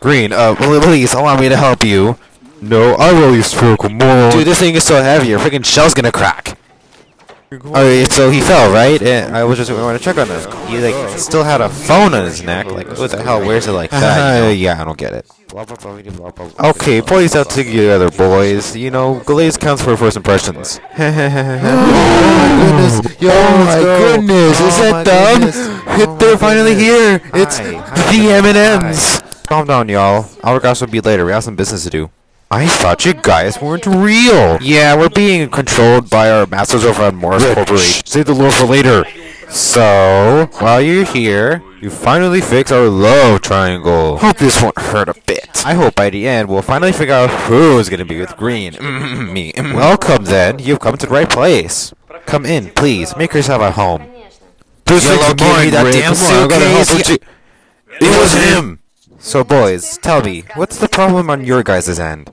Green, uh, pl- please allow me to help you. No, I will use spherical mold. Dude, this thing is so heavy, your freaking shell's gonna crack. Oh, so he fell, right? And I was just going to check on him. He like still had a phone on his neck. Like, what the hell? Where's it like that? yeah, I don't get it. Okay, boys out together, boys. You know, glaze counts for first impressions. oh my goodness. Yo, oh my goodness, is that dumb? They're finally here. It's the M&Ms. Calm down, y'all. Our guys will be later. We have some business to do. I thought you guys weren't real. Yeah, we're being controlled by our masters over at Morris Corporation. Save the lore for later. So, while you're here, you finally fix our love triangle. Hope this won't hurt a bit. I hope by the end we'll finally figure out who's gonna be with Green. Mm, mm, mm, me. Welcome then. You've come to the right place. Come in, please. Make yourself at home. This Yellow gave me that damn suitcase. It was him. So boys, tell me, what's the problem on your guys' end?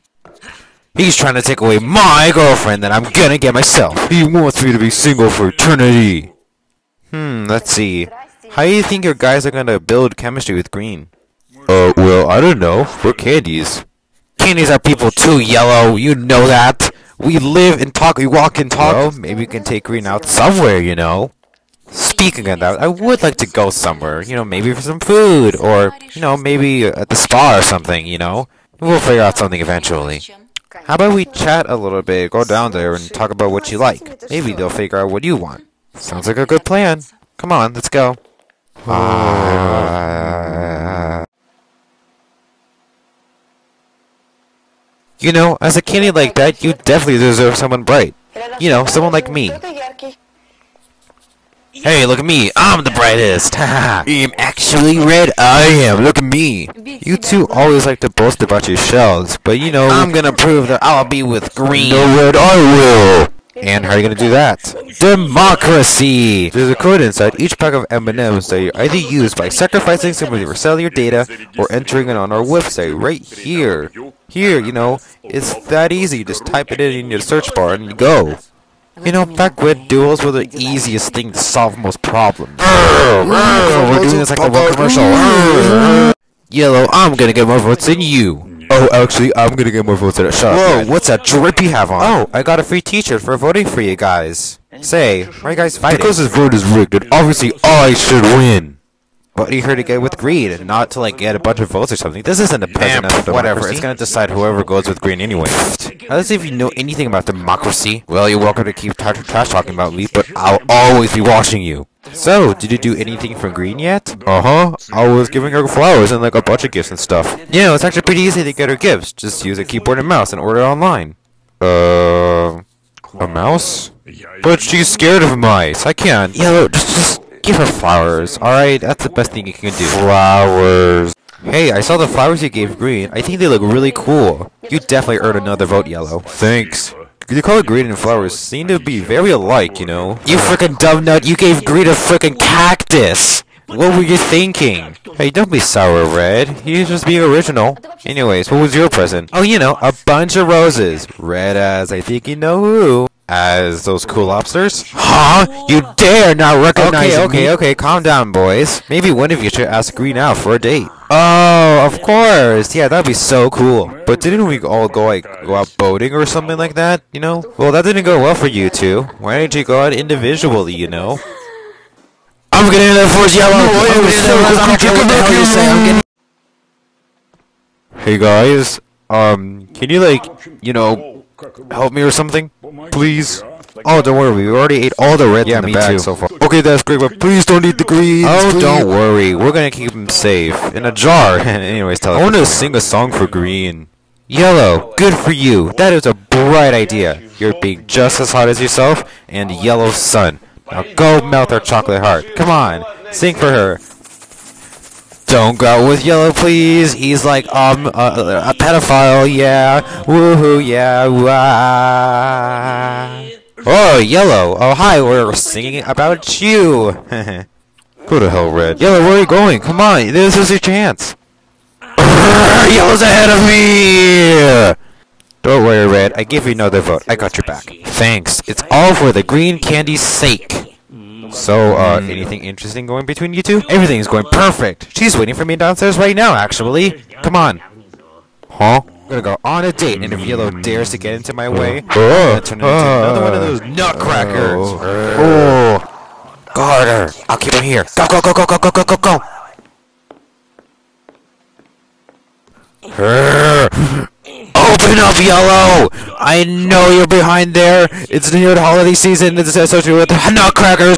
He's trying to take away my girlfriend that I'm gonna get myself. He wants me to be single for eternity. Hmm, let's see. How do you think your guys are gonna build chemistry with Green? Uh, well, I don't know. We're candies. Candies are people too, Yellow. You know that. We live and talk, we walk and talk. Well, maybe we can take Green out somewhere, you know. Speaking of that, I would like to go somewhere. You know, maybe for some food, or, you know, maybe at the spa or something, you know. We'll figure out something eventually. How about we chat a little bit, go down there and talk about what you like. Maybe they'll figure out what you want. Sounds like a good plan. Come on, let's go. Uh, you know, as a candy like that, you definitely deserve someone bright. You know, someone like me. Hey, look at me. I'm the brightest. I'm actually red. I am. Look at me. You two always like to boast about your shells, but you know... I'm gonna prove that I'll be with green. No red, I will. And how are you gonna do that? Democracy! There's a code inside each pack of M&Ms that you either use by sacrificing some of your cellular data or entering it on our website right here. Here, you know, it's that easy. You just type it in in your search bar and you go. You know, back when duels were the easiest thing to solve most problems. We're doing this like a one commercial. Yellow, I'm gonna get more votes than you. Oh, actually, I'm gonna get more votes than that. Shut Whoa, what's that drip you have on? Oh, I got a free t-shirt for voting for you guys. Say, why are you guys fighting? Because this vote is rigged, and obviously I should win. But you heard to get with green, and not to like get a bunch of votes or something. This isn't a president whatever. It's gonna decide whoever goes with green anyway. Let's see if you know anything about democracy. Well, you're welcome to keep trash talking about me, but I'll always be watching you. So, did you do anything for Green yet? Uh-huh. I was giving her flowers and like a bunch of gifts and stuff. Yeah, it's actually pretty easy to get her gifts. Just use a keyboard and mouse and order online. Uh, a mouse? But she's scared of mice. I can't. Yeah, just, just Give her flowers, alright? That's the best thing you can do. Flowers. Hey, I saw the flowers you gave Green. I think they look really cool. You definitely earned another vote, Yellow. Thanks. The color green and flowers seem to be very alike, you know? You freaking dumb nut, you gave Green a freaking cactus! What were you thinking? Hey, don't be sour, Red. He's just being original. Anyways, what was your present? Oh, you know, a bunch of roses. Red as I think you know who as those cool lobsters? Huh? You dare not recognize okay, okay, me? Okay, okay, calm down, boys. Maybe one of you should ask Green out for a date. Oh, of course. Yeah, that'd be so cool. But didn't we all go like go out boating or something like that? You know? Well, that didn't go well for you two. Why didn't you go out individually? You know? I'm getting in there for yellow. No, I'm Hey guys, um, can you like, you know, help me or something? Please? Oh, don't worry, we already ate all the red yeah, in the bag too. so far. Okay, that's great, but please don't eat the greens. Oh, please. don't worry, we're gonna keep them safe in a jar. Anyways, tell I want to sing a song for Green. Yellow, good for you. That is a bright idea. You're being just as hot as yourself and Yellow Sun. Now go melt her chocolate heart. Come on, sing for her. Don't go with yellow, please. He's like um uh, a pedophile. Yeah, woohoo. Yeah, wah. Oh, yellow. Oh, hi. We're singing about you. go to hell, red? Yellow, where are you going? Come on, this is your chance. Yellow's ahead of me. Don't worry, Red. I give you another vote. I got your back. Thanks. It's all for the green candy's sake. So, uh, anything interesting going between you two? Everything's going perfect. She's waiting for me downstairs right now, actually. Come on. Huh? I'm gonna go on a date, and if Yellow dares to get into my way, I'm gonna turn into another one of those nutcrackers. Oh, guard. I'll keep her here. Go, go, go, go, go, go, go, go, go. Open up, Yellow! I know you're behind there. It's near the holiday season. It's associated with the nutcrackers.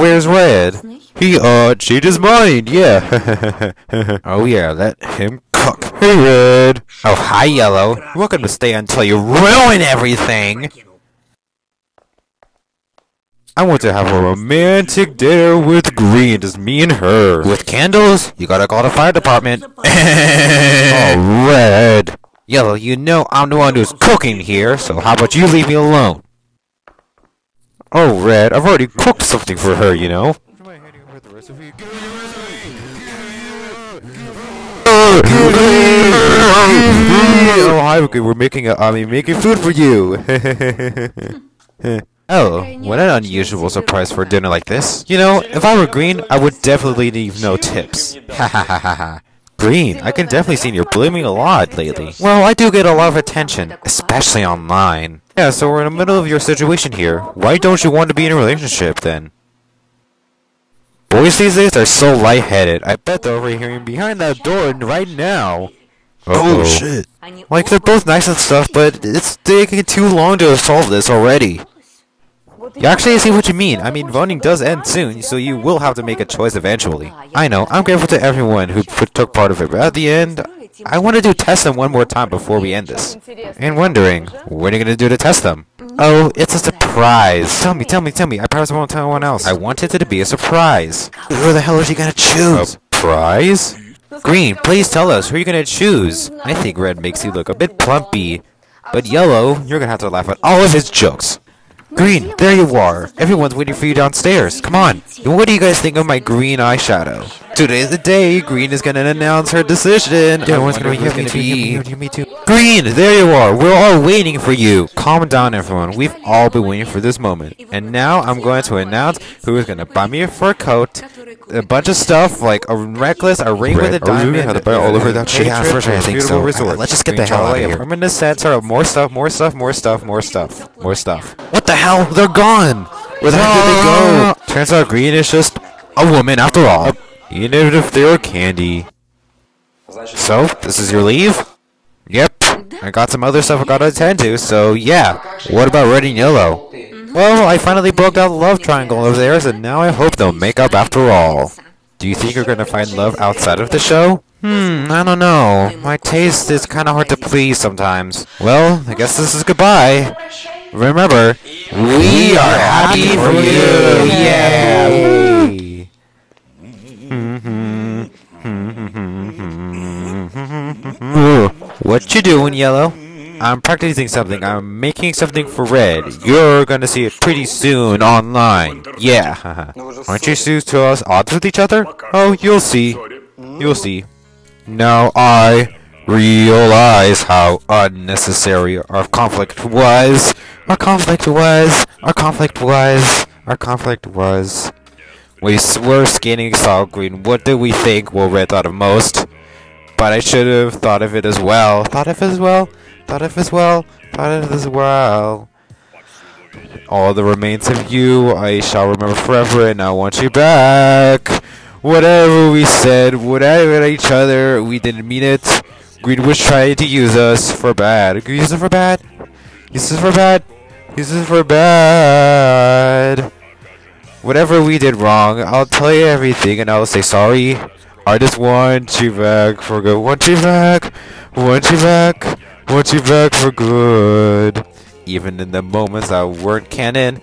Where's Red? He, uh, changed his mind, yeah. oh, yeah, let him cook. Hey, Red. Oh, hi, Yellow. You're welcome to stay until you ruin everything. I want to have a romantic dinner with Green, just me and her. With candles? You gotta call the fire department. oh, Red. Yellow, you know I'm the one who's cooking here, so how about you leave me alone? Oh, Red, I've already cooked something for her, you know. oh, hi, we're making a, I mean, making food for you. oh, what an unusual surprise for a dinner like this. You know, if I were green, I would definitely leave no tips. Ha ha ha ha ha. Green, I can definitely see you're blooming a lot lately. Well, I do get a lot of attention, especially online. Yeah, so we're in the middle of your situation here. Why don't you want to be in a relationship, then? Boys these days are so lightheaded. I bet they're overhearing behind that door right now. Uh -oh. oh shit. Like, they're both nice and stuff, but it's taking too long to solve this already. You actually see what you mean. I mean, voting does end soon, so you will have to make a choice eventually. I know, I'm grateful to everyone who took part of it, but at the end, I want to do test them one more time before we end this. And wondering, what are you going to do to test them? Oh, it's a surprise. Tell me, tell me, tell me. I promise I won't tell anyone else. I wanted it to be a surprise. Who the hell is she going to choose? A prize? Green, please tell us, who are you going to choose? I think red makes you look a bit plumpy. But yellow, you're going to have to laugh at all of his jokes. Green, there you are. Everyone's waiting for you downstairs. Come on. What do you guys think of my green eyeshadow? Today's the day. Green is gonna announce her decision. Yeah, what's gonna, gonna be? Me too, me too. Green, there you are. We're all waiting for you. Calm down, everyone. We've all been waiting for this moment. And now I'm going to announce who is gonna buy me a fur coat, a bunch of stuff like a necklace, a ring Red, with a diamond. Are we to buy all over that shit? Yeah, first I think so. Resort. let's just get the hell out of here. Permanent sensor. More stuff. More stuff. More stuff. More stuff. More stuff. What the hell? They're gone. Where the hell did they go? Ah. Turns out Green is just a woman after all. Even if they were candy. So, this is your leave? Yep. I got some other stuff I gotta attend to, so yeah. What about red and yellow? Well, I finally broke out the love triangle of theirs, and now I hope they'll make up after all. Do you think you're gonna find love outside of the show? Hmm, I don't know. My taste is kinda hard to please sometimes. Well, I guess this is goodbye. Remember, we are happy for you! Yeah! What you doing, Yellow? I'm practicing something. I'm making something for Red. You're gonna see it pretty soon online. Yeah. Aren't you used to us odds with each other? Oh, you'll see. You'll see. Now I realize how unnecessary our conflict was. Our conflict was. Our conflict was. Our conflict was. We were scanning solid green. What did we think? Well, Red thought of most. But I should have thought of it as well. Thought of as well. Thought of as well. Thought of as well. All the remains of you I shall remember forever, and I want you back. Whatever we said, whatever each other, we didn't mean it. Green was trying to use us for bad. Use us for bad. Use us for bad. Use us for bad. Whatever we did wrong, I'll tell you everything and I'll say sorry. I just want you back for good. Want you back. Want you back. Want you back for good. Even in the moments that weren't canon,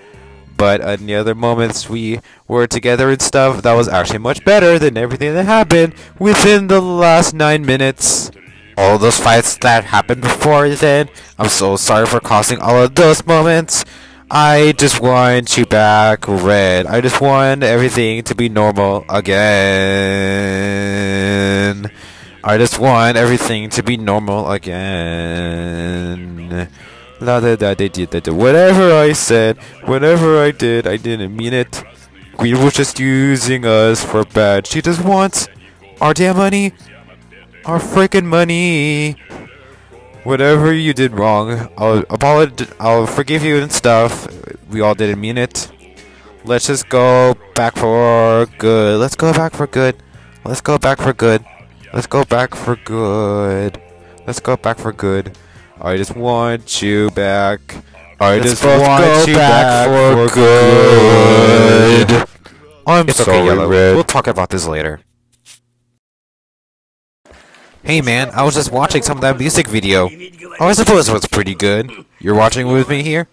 but in the other moments we were together and stuff, that was actually much better than everything that happened within the last nine minutes. All those fights that happened before then, I'm so sorry for causing all of those moments. I just want you back, Red. I just want everything to be normal again. I just want everything to be normal again. La da da da da da. Whatever I said, whatever I did, I didn't mean it. Green was just using us for bad. She just wants our damn money. Our freaking money. Whatever you did wrong, I'll apologize. I'll forgive you and stuff. We all didn't mean it. Let's just go back for good. Let's go back for good. Let's go back for good. Let's go back for good. Let's go back for good. I just want you back. I Let's just want you back back, for for good. I'm It's okay, sorry, Yellow. Red. We'll talk about this later. Hey man, I was just watching some of that music video. Oh, I suppose it was pretty good. You're watching with me here?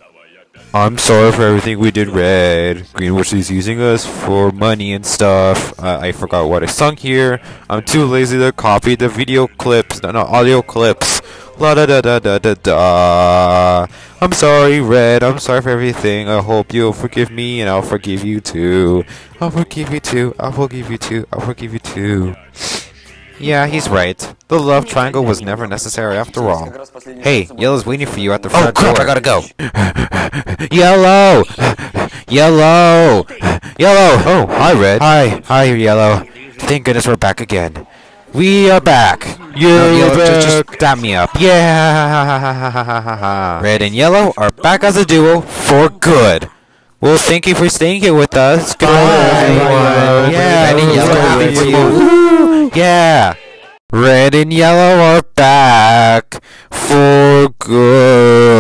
I'm sorry for everything we did, Red. Greenwich is using us for money and stuff. Uh, I forgot what I sung here. I'm too lazy to copy the video clips, no, no, audio clips. La da da da da da da. I'm sorry, Red. I'm sorry for everything. I hope you'll forgive me, and I'll forgive you too. I'll forgive you too. I'll forgive you too. I'll forgive you too. Yeah, he's right. The love triangle was never necessary after all. Hey, Yellow's waiting for you at the front Oh front crap! door. I gotta go. Yellow, yellow, yellow. Oh, hi, Red. Hi, hi, Yellow. Thank goodness we're back again. We are back. You're No, back. just, just dap me up. yeah. Red and Yellow are back as a duo for good. Well, thank you for staying here with us. Good Bye, everyone. everyone. Yeah, Red and Yellow, so happy happy for for you. you. Yeah. Red and Yellow are back for good.